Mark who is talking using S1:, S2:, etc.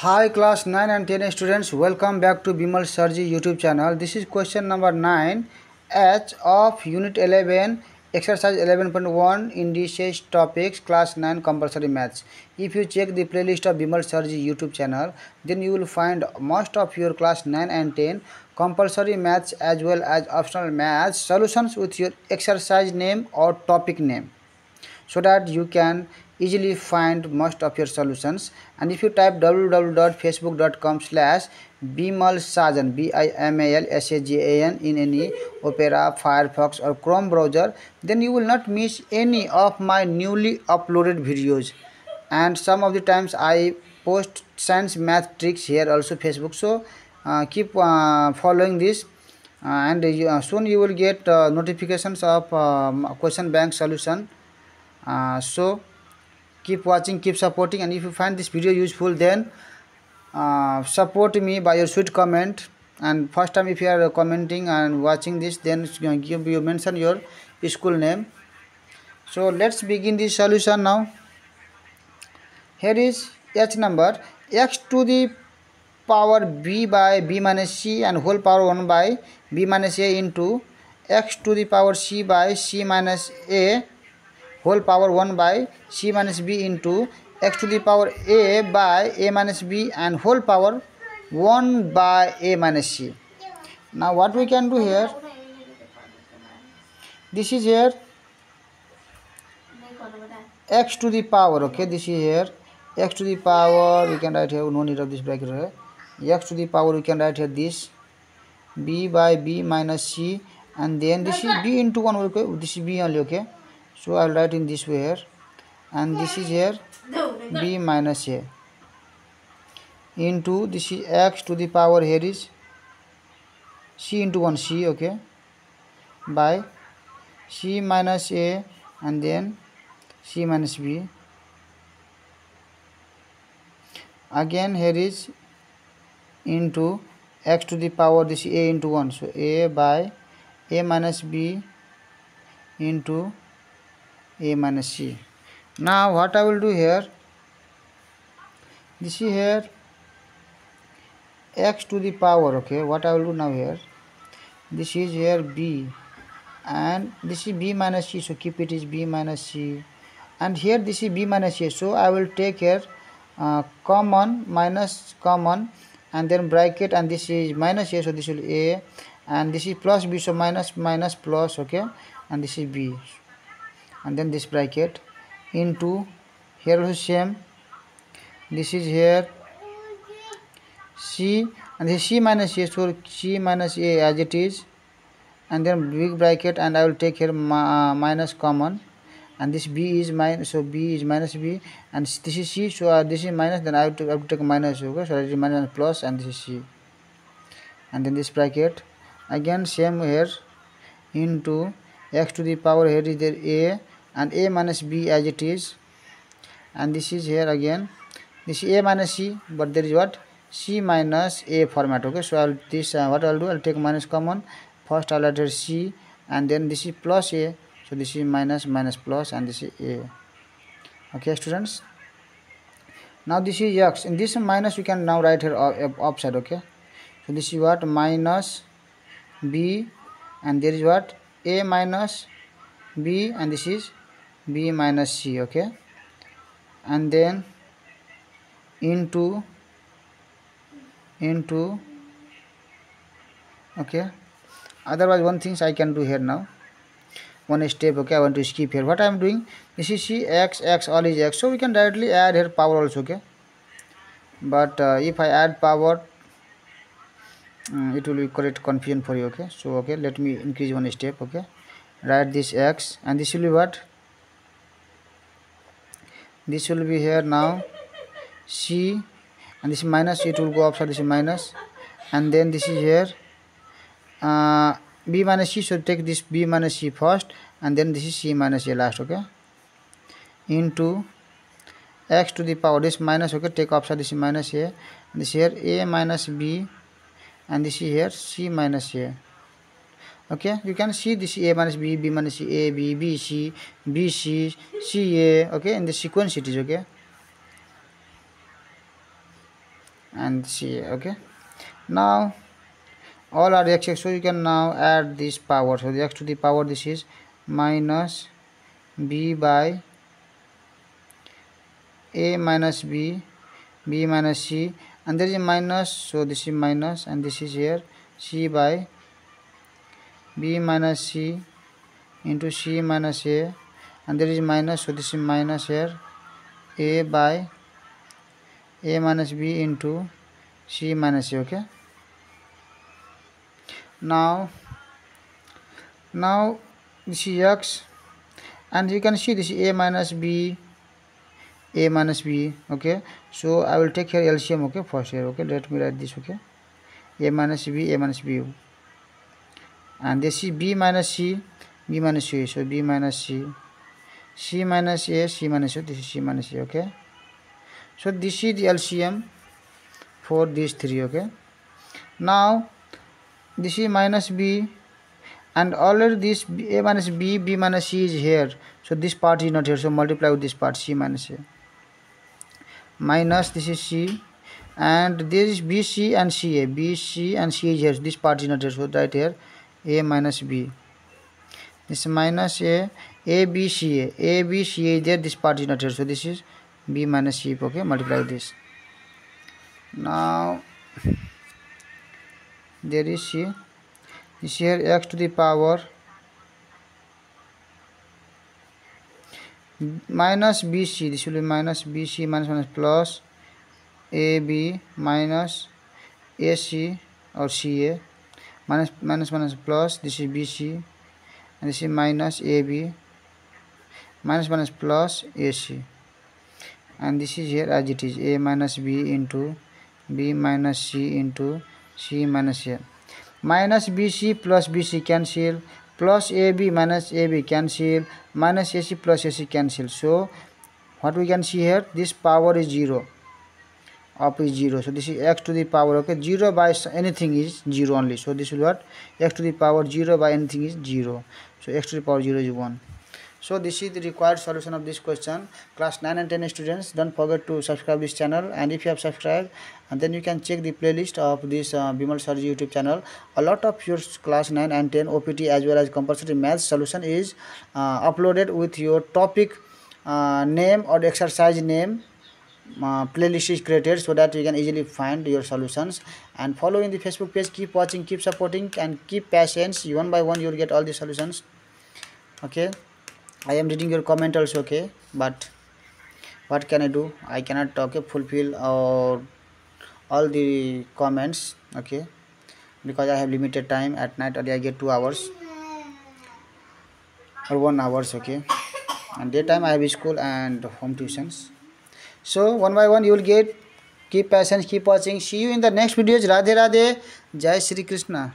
S1: Hi class 9 and 10 students. Welcome back to Bimal Sir G YouTube channel. This is question number 9 H of unit 11 exercise 11.1 indices topics class 9 compulsory maths. If you check the playlist of Bimal Sir G YouTube channel then you will find most of your class 9 and 10 compulsory maths as well as optional maths solutions with your exercise name or topic name so that you can easily find most of your solutions. And if you type www.facebook.com slash bimal in any opera firefox or chrome browser then you will not miss any of my newly uploaded videos. And some of the times i post science math tricks here also facebook. So uh, keep uh, following this. Uh, and uh, soon you will get uh, notifications of um, question bank solution. Uh, so keep watching keep supporting and if you find this video useful then uh, support me by your sweet comment and first time if you are commenting and watching this then give you mention your school name so let's begin the solution now here is h number x to the power b by b minus c and whole power 1 by b minus a into x to the power c by c minus a whole power 1 by c minus b into x to the power a by a minus b and whole power 1 by a minus c. Now what we can do here, this is here x to the power, okay, this is here x to the power, we can write here, no need of this bracket x to the power we can write here this. B by b minus c and then this is b into 1, okay, this is b only, okay so I'll write in this way here. And this is here. B minus a. Into this is x to the power here is c into 1 c okay? By c minus a and then c minus b. Again here is into x to the power this is a into 1 so a by a minus b into a minus c now what i will do here? This is here. X to the power okay? What i will do now here? This is here b. And this is b minus c so keep it is b minus c. And here this is b minus c so i will take here uh, common minus common and then bracket and this is minus a so this will a. And this is plus b so minus minus plus okay? And this is b and then this bracket into here also same. This is here. C and this c minus a so c minus a as it is. And then big bracket and I will take here uh, minus common. And this b is minus so b is minus b. And this is c so uh, this is minus then I have, to, have to take minus okay? So it is minus plus and this is c. And then this bracket again same here. Into x to the power here is there a and a minus b as it is. And this is here again. This is a minus c but there is what? C minus a format okay? So i'll this uh, what i'll do i'll take minus common. First i'll add c and then this is plus a. So this is minus minus plus and this is a. Okay students? Now this is x. In this minus we can now write here upside okay? So this is what? Minus b and there is what? A minus b and this is b minus c okay? And then into into okay? Otherwise one things i can do here now. One step okay? I want to skip here. What i am doing? This is x x all is x. So we can directly add here power also okay? But uh, if i add power um, it will be correct confusion for you okay? So okay let me increase one step okay? Write this x and this will be what this will be here now. C and this is minus it will go upside this is minus. And then this is here. Uh, b minus c so take this b minus c first and then this is c minus a last okay? Into x to the power this minus okay take upside this is minus a. And this here a minus b and this is here c minus a okay? You can see this a minus b b minus c a b b c b c c a. Okay? In the sequence it is okay? And c okay? Now all are x so you can now add this power. So the x to the power this is minus b by a minus b b minus c. And there is a minus so this is minus and this is here c by b minus c into c minus a and there is minus so this is minus here a by a minus b into c minus a okay now now this is x and you can see this is a minus b a minus b okay so i will take here lcm okay first here okay let me write this okay a minus b a minus b and this is b minus c b minus c so b minus c c minus a c minus a this is c minus a okay so this is the lcm for these three okay now this is minus b and already this a minus b b minus c is here so this part is not here so multiply with this part c minus a minus this is c and this is bc and ca bc and c is here so this part is not here so right here A minus B this minus A A B C A A B C A there this part is not here so this is B minus C okay multiply this now there is C this here X to the power minus B C this minus B C minus minus plus A B minus A C और C A minus minus minus plus this is bc and this is minus ab minus minus plus ac and this is here as it is a minus b into b minus c into c minus a. Minus bc plus bc cancel. Plus ab minus ab cancel. Minus ac plus ac cancel. So what we can see here this power is 0 up is 0 so this is x to the power okay? 0 by anything is 0 only. So this is what? x to the power 0 by anything is 0 so x to the power 0 is 1 so this is the required solution of this question. Class 9 and 10 students don't forget to subscribe this channel. And if you have subscribed and then you can check the playlist of this uh, Bimal Sir G YouTube channel. A lot of your class 9 and 10 OPT as well as compulsory math solution is uh, uploaded with your topic uh, name or exercise name uh, playlist is created so that you can easily find your solutions. And follow in the facebook page keep watching keep supporting and keep patience. One by one you'll get all the solutions. Okay? I am reading your comment also okay? But what can i do? I cannot okay fulfill or all the comments okay? Because i have limited time. At night only i get two hours or one hours okay? And daytime i have school and home tuitions so one by one you will get keep patience keep watching see you in the next videos radhe radhe jai shri krishna